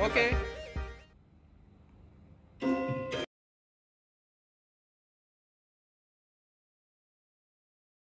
Okay.